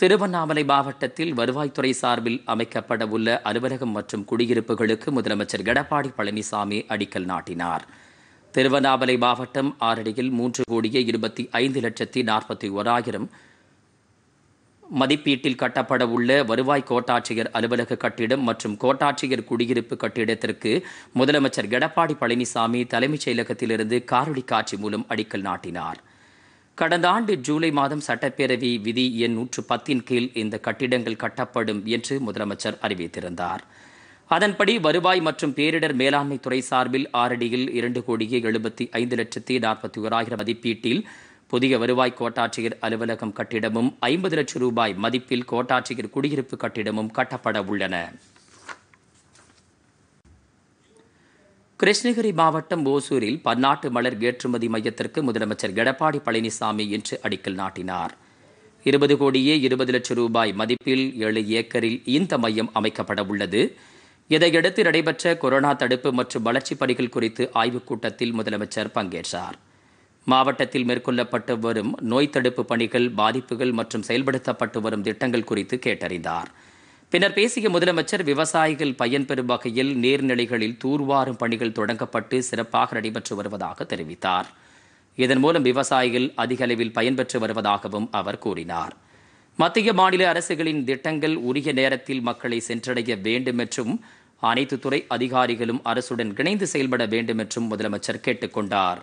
திருவண்ணாமலை மாவட்டத்தில் வருவாய்த்துறை சார்பில் அமைக்கப்பட உள்ள அலுவலகம் மற்றும் குடியிருப்புகளுக்கு முதலமைச்சர் எடப்பாடி பழனிசாமி அடிக்கல் நாட்டினார். திருவண்ணாமலை மாவட்டம் ஆரடியில் மூன்று கோடியே இருபத்தி ஐந்து லட்சத்தி நாற்பத்தி ஓராயிரம் மதிப்பீட்டில் கட்டப்பட உள்ள வருவாய் கோட்டாட்சியர் அலுவலக கட்டிடம் மற்றும் கோட்டாட்சியர் குடியிருப்பு கட்டிடத்திற்கு முதலமைச்சர் எடப்பாடி பழனிசாமி தலைமைச் செயலகத்திலிருந்து காரொலி காட்சி மூலம் அடிக்கல் நாட்டினார். கடந்த ஆண்டு ஜூலை மாதம் சட்டப்பேரவை விதி எண் நூற்று பத்தின் கீழ் இந்த கட்டிடங்கள் கட்டப்படும் என்று முதலமைச்சர் அறிவித்திருந்தார். அதன்படி வருவாய் மற்றும் பேரிடர் மேலாண்மை துறை சார்பில் ஆரடியில் இரண்டு கோடியே எழுபத்தி ஐந்து லட்சத்தி நாற்பத்தி ஓராயிரம் மதிப்பீட்டில் புதிய வருவாய் கோட்டாட்சியர் அலுவலகம் கட்டிடமும் ஐம்பது லட்சம் ரூபாய் மதிப்பில் கோட்டாட்சியர் குடியிருப்பு கட்டிடமும் கட்டப்பட உள்ளன. கிருஷ்ணகிரி மாவட்டம் ஓசூரில் பன்னாட்டு மலர் ஏற்றுமதி மையத்திற்கு முதலமைச்சர் எடப்பாடி பழனிசாமி இன்று அடிக்கல் நாட்டினார். இருபது கோடியே இருபது லட்சம் ரூபாய் மதிப்பில் ஏழு ஏக்கரில் இந்த மையம் அமைக்கப்பட உள்ளது. இதையடுத்து நடைபெற்ற கொரோனா தடுப்பு மற்றும் வளர்ச்சிப் பணிகள் குறித்து ஆய்வுக் கூட்டத்தில் முதலமைச்சர் பங்கேற்றார். மாவட்டத்தில் மேற்கொள்ளப்பட்டு வரும் நோய் தடுப்பு பணிகள் பாதிப்புகள் மற்றும் செயல்படுத்தப்பட்டு வரும் திட்டங்கள் குறித்து கேட்டறிந்தார். பின்னர் பேசிய முதலமைச்சர் விவசாயிகள் பயன்பெறும் வகையில் நீர்நிலைகளில் தூர்வாரும் பணிகள் தொடங்கப்பட்டு சிறப்பாக நடைபெற்று வருவதாக தெரிவித்தார். இதன் மூலம் விவசாயிகள் அதிக அளவில் பயன்பெற்று வருவதாகவும் அவர் கூறினார். மத்திய மாநில அரசுகளின் திட்டங்கள் உரிய நேரத்தில் மக்களை சென்றடைய வேண்டும் என்றும் அனைத்து துறை அதிகாரிகளும் அரசுடன் இணைந்து செயல்பட வேண்டும் என்றும் முதலமைச்சர் கேட்டுக்கொண்டார்.